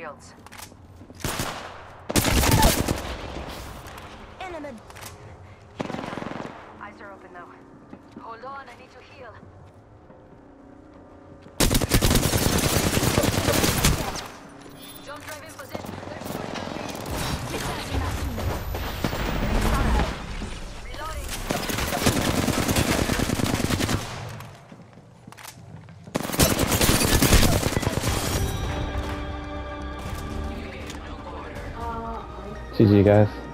shields. Enemy. Eyes are open though. Hold on, I need to heal. GG guys.